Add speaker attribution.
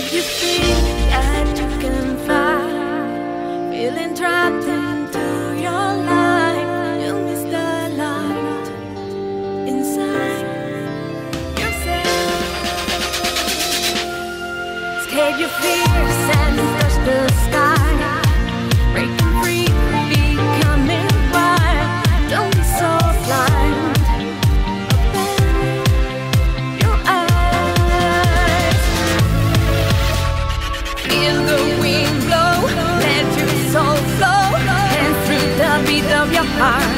Speaker 1: If you feel that you can fly, feeling trapped into your life, you miss the light inside. Escape your fears and touch the sky. heart.